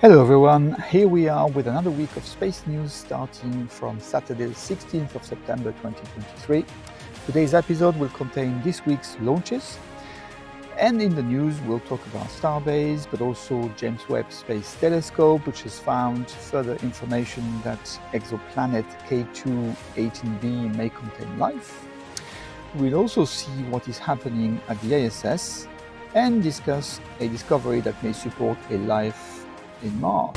Hello everyone, here we are with another week of space news starting from Saturday the 16th of September 2023. Today's episode will contain this week's launches and in the news we'll talk about Starbase but also James Webb Space Telescope which has found further information that exoplanet K2-18b may contain life. We'll also see what is happening at the ISS and discuss a discovery that may support a life in Mars.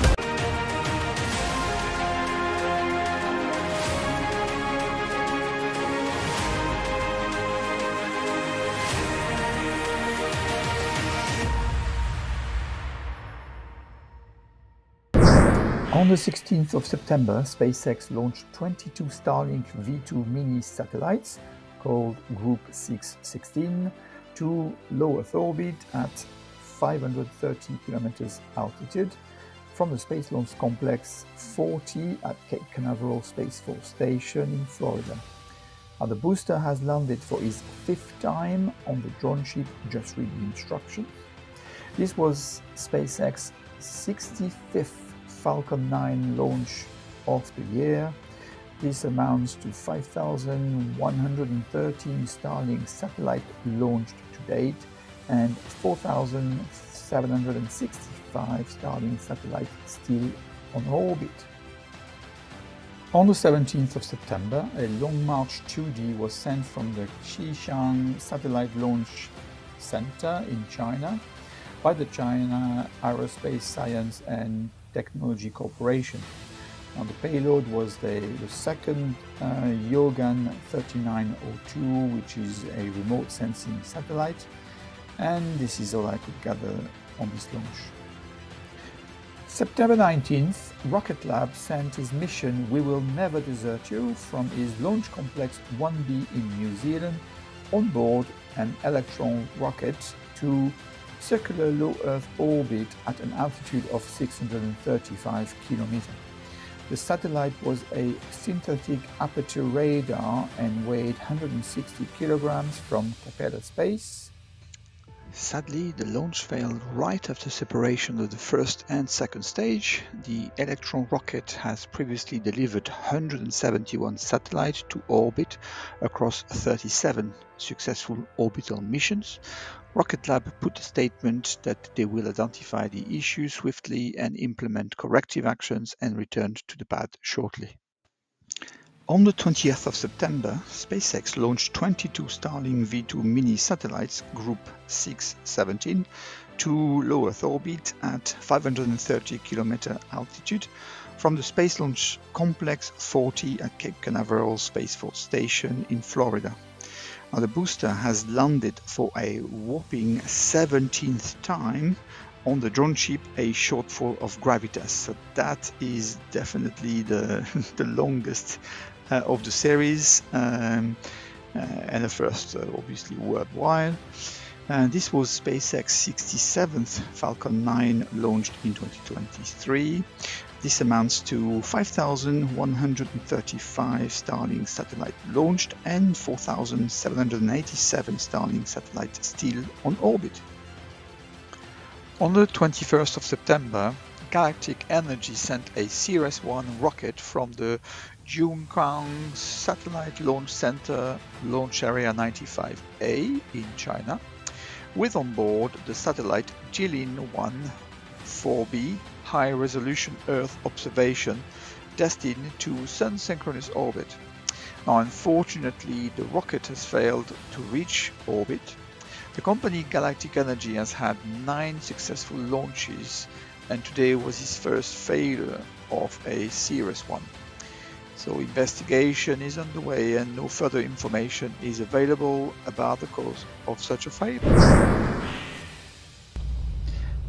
On the 16th of September, SpaceX launched 22 Starlink V2 mini satellites called Group 616 to low Earth orbit at 530 kilometers altitude from the Space Launch Complex 40 at Cape Canaveral Space Force Station in Florida. Now, the booster has landed for his fifth time on the drone ship Just Read the Instructions. This was SpaceX's 65th Falcon 9 launch of the year. This amounts to 5,113 Starlink satellite launched to date and 4,760 five Starlink satellites still on orbit. On the 17th of September, a Long March 2D was sent from the Xichang Satellite Launch Center in China by the China Aerospace Science and Technology Corporation. Now, the payload was the, the second uh, Yaogan 3902, which is a remote sensing satellite, and this is all I could gather on this launch. September 19th, Rocket Lab sent his mission We Will Never Desert You from his Launch Complex 1B in New Zealand on board an Electron rocket to circular low Earth orbit at an altitude of 635 km. The satellite was a synthetic aperture radar and weighed 160 kilograms from Capella Space Sadly, the launch failed right after separation of the first and second stage. The Electron rocket has previously delivered 171 satellites to orbit across 37 successful orbital missions. Rocket Lab put a statement that they will identify the issue swiftly and implement corrective actions and return to the pad shortly. On the 20th of September, SpaceX launched 22 Starlink V2 mini satellites Group 617 to low Earth orbit at 530 km altitude from the Space Launch Complex 40 at Cape Canaveral Space Force Station in Florida. Now, the booster has landed for a whopping 17th time on the drone ship a shortfall of gravitas. So that is definitely the, the longest of the series um, uh, and the first, uh, obviously, worldwide. this was SpaceX 67th Falcon 9 launched in 2023. This amounts to 5,135 Starlink satellites launched and 4,787 Starlink satellites still on orbit. On the 21st of September, Galactic Energy sent a Ceres-1 rocket from the Jiuquan Satellite Launch Center Launch Area 95A in China, with on board the satellite Jilin-1 4B high resolution Earth observation destined to Sun synchronous orbit. Now, unfortunately, the rocket has failed to reach orbit. The company Galactic Energy has had nine successful launches, and today was his first failure of a Ceres-1. So investigation is underway and no further information is available about the cause of such a fire.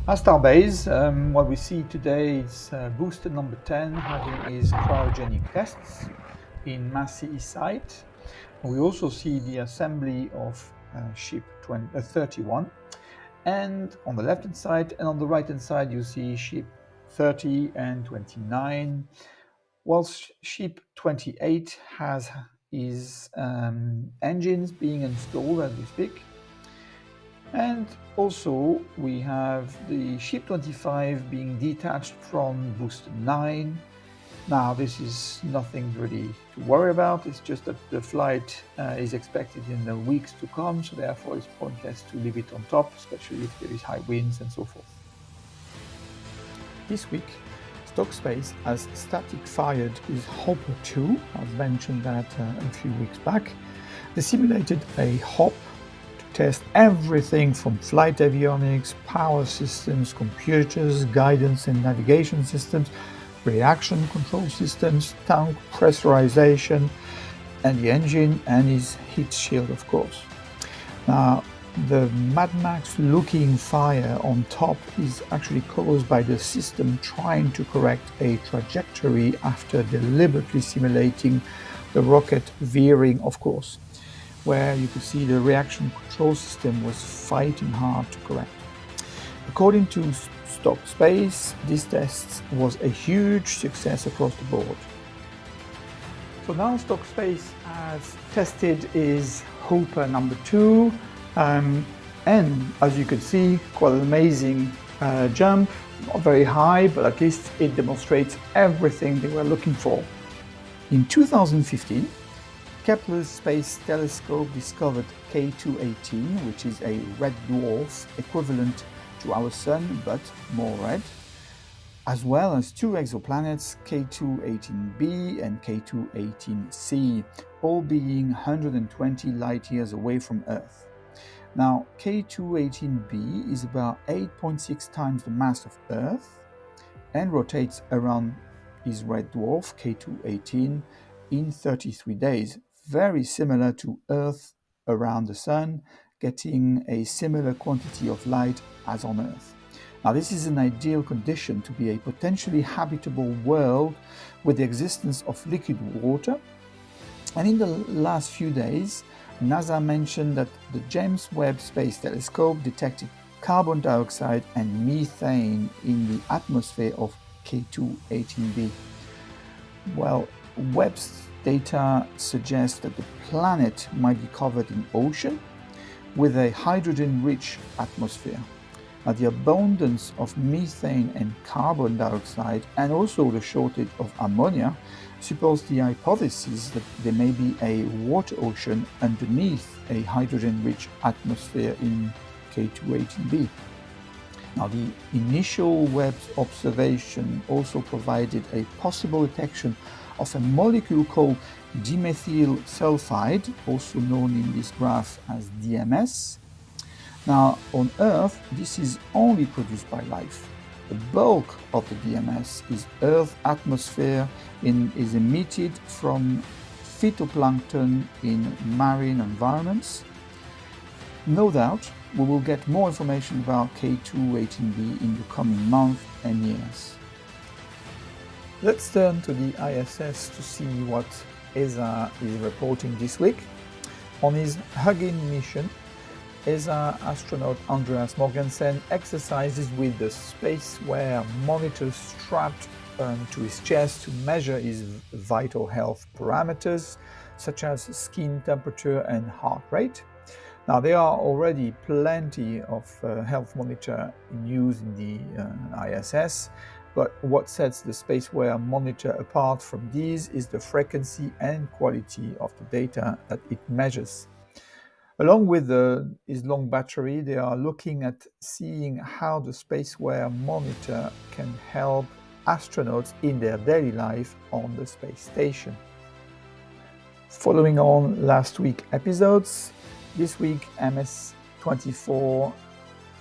At Starbase, um, what we see today is uh, booster number 10 having his cryogenic tests in Massey site. We also see the assembly of uh, ship 20, uh, 31 and on the left hand side and on the right hand side you see ship 30 and 29 whilst ship 28 has his um, engines being installed as we speak. And also we have the Ship 25 being detached from Booster 9. Now this is nothing really to worry about, it's just that the flight uh, is expected in the weeks to come, so therefore it's pointless to leave it on top, especially if there is high winds and so forth. This week, Stoke Space has static fired his Hopper 2, I've mentioned that uh, a few weeks back. They simulated a hop to test everything from flight avionics, power systems, computers, guidance and navigation systems, reaction control systems, tank pressurization, and the engine and his heat shield, of course. Now, the Mad Max looking fire on top is actually caused by the system trying to correct a trajectory after deliberately simulating the rocket veering, of course where you could see the reaction control system was fighting hard to correct. According to Stoke Space, this test was a huge success across the board. So now Stoke Space has tested is Hopper number two, um, and as you can see, quite an amazing uh, jump, not very high, but at least it demonstrates everything they were looking for. In 2015, Kepler's Space Telescope discovered K2-18, which is a red dwarf equivalent to our Sun but more red, as well as two exoplanets K2-18b and K2-18c, all being 120 light years away from Earth. Now, K2-18b is about 8.6 times the mass of Earth and rotates around his red dwarf K2-18 in 33 days, very similar to Earth around the Sun, getting a similar quantity of light as on Earth. Now, this is an ideal condition to be a potentially habitable world with the existence of liquid water. And in the last few days, NASA mentioned that the James Webb Space Telescope detected carbon dioxide and methane in the atmosphere of K2-18b. Well, Webb's Data suggests that the planet might be covered in ocean with a hydrogen-rich atmosphere. Now, the abundance of methane and carbon dioxide and also the shortage of ammonia supports the hypothesis that there may be a water ocean underneath a hydrogen-rich atmosphere in K2-18b. Now, the initial Webb observation also provided a possible detection of a molecule called dimethyl sulfide, also known in this graph as DMS. Now, on Earth, this is only produced by life. The bulk of the DMS is Earth atmosphere is emitted from phytoplankton in marine environments. No doubt, we will get more information about K2-18b in the coming months and years. Let's turn to the ISS to see what ESA is reporting this week. On his Huginn mission, ESA astronaut Andreas Mogensen exercises with the Spaceware monitor strapped um, to his chest to measure his vital health parameters, such as skin temperature and heart rate. Now, there are already plenty of uh, health monitor in use in the uh, ISS, but what sets the Spaceware monitor apart from these is the frequency and quality of the data that it measures. Along with uh, the, its long battery, they are looking at seeing how the Spaceware monitor can help astronauts in their daily life on the space station. Following on last week episodes, this week MS-24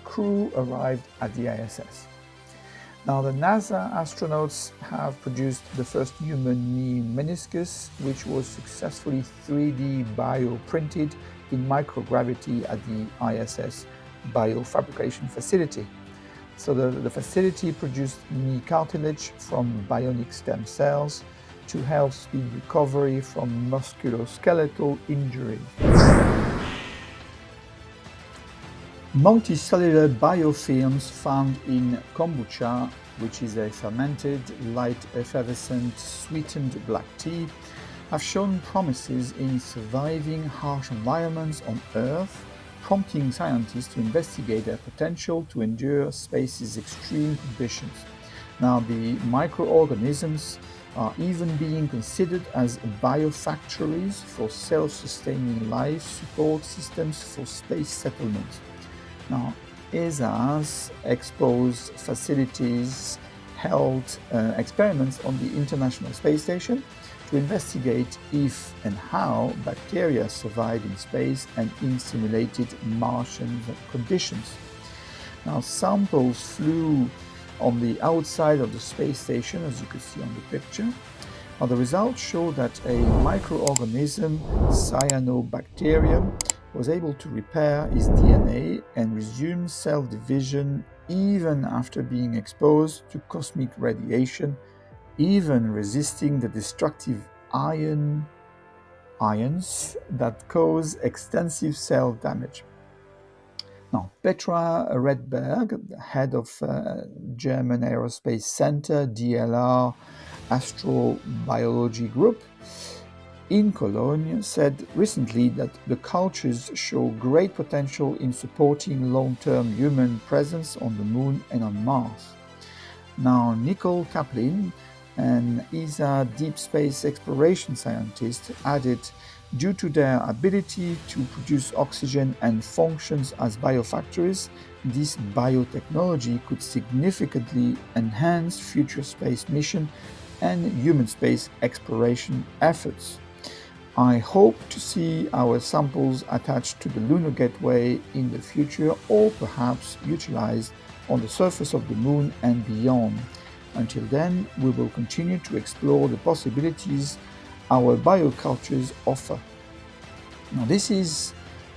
crew arrived at the ISS. Now, the NASA astronauts have produced the first human knee meniscus, which was successfully 3D bioprinted in microgravity at the ISS biofabrication facility. So the, the facility produced knee cartilage from bionic stem cells to help speed recovery from musculoskeletal injury. Multicellular biofilms found in kombucha, which is a fermented, light effervescent, sweetened black tea, have shown promises in surviving harsh environments on Earth prompting scientists to investigate their potential to endure space's extreme conditions. Now, the microorganisms are even being considered as biofactories for self-sustaining life support systems for space settlement. Now, ESA's exposed facilities held uh, experiments on the International Space Station to investigate if and how bacteria survive in space and in simulated Martian conditions. Now, samples flew on the outside of the space station, as you can see on the picture. Now, the results show that a microorganism, cyanobacterium, was able to repair its DNA and resume cell division even after being exposed to cosmic radiation, even resisting the destructive ion ions that cause extensive cell damage. Now, Petra Rettberg, head of uh, German Aerospace Center, DLR Astrobiology Group, in Cologne said recently that the cultures show great potential in supporting long-term human presence on the moon and on Mars. Now, Nicol Caplin, an ESA deep space exploration scientist, added due to their ability to produce oxygen and functions as biofactories, this biotechnology could significantly enhance future space mission and human space exploration efforts. I hope to see our samples attached to the Lunar Gateway in the future or perhaps utilized on the surface of the Moon and beyond. Until then, we will continue to explore the possibilities our biocultures offer. Now, this is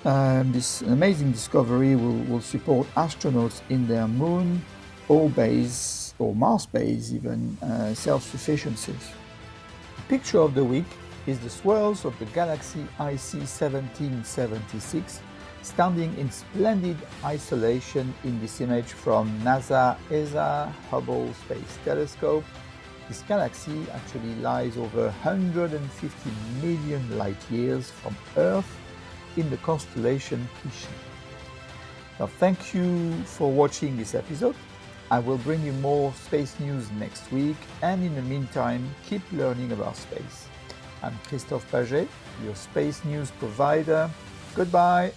um, this amazing discovery will, will support astronauts in their moon or base or Mars base even uh, self-sufficiencies. Picture of the week is the swirls of the galaxy IC 1776 standing in splendid isolation in this image from NASA ESA Hubble Space Telescope. This galaxy actually lies over 150 million light years from Earth in the constellation Pisces. Now thank you for watching this episode. I will bring you more space news next week and in the meantime keep learning about space. I'm Christophe Paget, your space news provider. Goodbye.